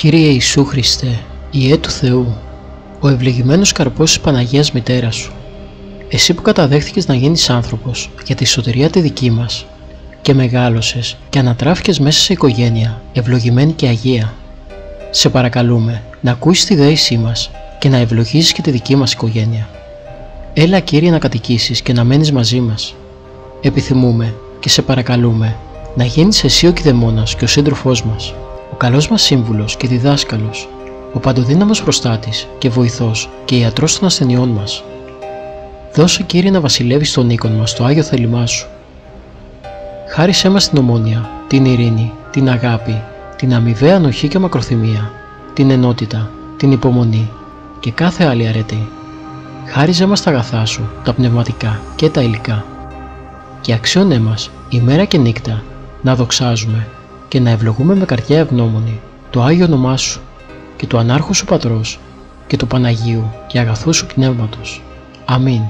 Κύριε Ιησού Χριστέ, Ιε του Θεού, ο ευλογημένος καρπός της Παναγίας Μητέρας Σου, εσύ που καταδέχθηκες να γίνεις άνθρωπος για τη σωτηρία τη δική μας και μεγάλωσες και ανατράφηκες μέσα σε οικογένεια ευλογημένη και αγία, σε παρακαλούμε να ακούσεις τη δέησή μας και να ευλογήσεις και τη δική μας οικογένεια. Έλα Κύριε να κατοικήσεις και να μένεις μαζί μας. Επιθυμούμε και σε παρακαλούμε να γίνεις εσύ ο κηδεμόνας και ο σύντροφός μας, ο καλός μας σύμβουλος και διδάσκαλος, ο παντοδύναμος προστάτης και βοηθός και ιατρός των ασθενειών μας. Δώσε Κύριε να βασιλεύεις τον οίκον μας το Άγιο θέλημά Σου. Χάρισέ μας την ομόνια, την ειρήνη, την αγάπη, την αμοιβαία ανοχή και μακροθυμία, την ενότητα, την υπομονή και κάθε άλλη αρετή. Χάριζε μας τα αγαθά Σου, τα πνευματικά και τα υλικά και αξιώνε μας ημέρα και νύχτα να δοξάζουμε και να ευλογούμε με καρδιά ευγνώμονη το Άγιο όνομά Σου και του Ανάρχου Σου Πατρός και του Παναγίου και αγαθού Σου Πνεύματος. Αμήν.